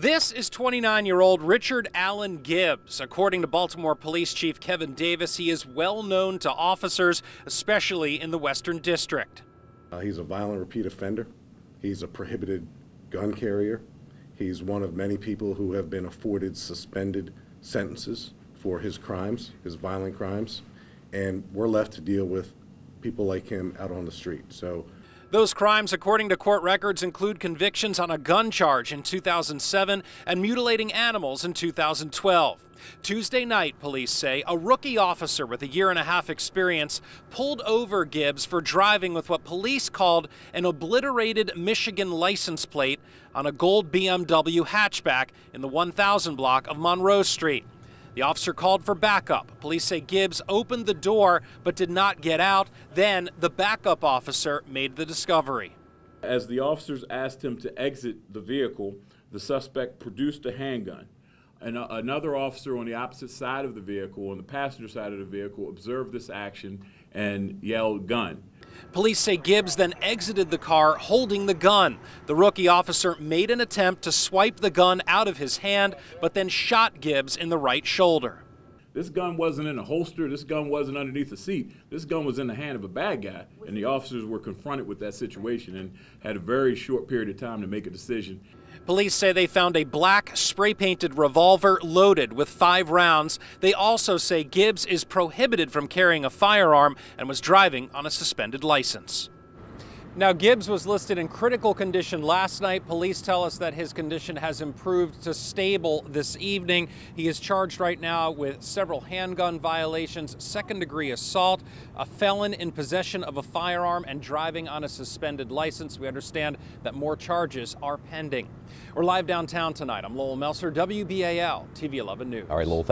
This is 29 year old Richard Allen Gibbs. According to Baltimore Police Chief Kevin Davis, he is well known to officers, especially in the Western District. Uh, he's a violent repeat offender. He's a prohibited gun carrier. He's one of many people who have been afforded suspended sentences for his crimes, his violent crimes, and we're left to deal with people like him out on the street. So those crimes, according to court records, include convictions on a gun charge in 2007 and mutilating animals in 2012. Tuesday night, police say, a rookie officer with a year and a half experience pulled over Gibbs for driving with what police called an obliterated Michigan license plate on a gold BMW hatchback in the 1000 block of Monroe Street. The officer called for backup. Police say Gibbs opened the door but did not get out. Then the backup officer made the discovery. As the officers asked him to exit the vehicle, the suspect produced a handgun. And uh, another officer on the opposite side of the vehicle, on the passenger side of the vehicle, observed this action and yelled, gun. Police say Gibbs then exited the car holding the gun. The rookie officer made an attempt to swipe the gun out of his hand, but then shot Gibbs in the right shoulder. This gun wasn't in a holster. This gun wasn't underneath the seat. This gun was in the hand of a bad guy. And the officers were confronted with that situation and had a very short period of time to make a decision. Police say they found a black spray painted revolver loaded with five rounds. They also say Gibbs is prohibited from carrying a firearm and was driving on a suspended license. Now, Gibbs was listed in critical condition last night. Police tell us that his condition has improved to stable this evening. He is charged right now with several handgun violations, second degree assault, a felon in possession of a firearm, and driving on a suspended license. We understand that more charges are pending. We're live downtown tonight. I'm Lowell Melser, WBAL TV 11 News. All right, Lowell.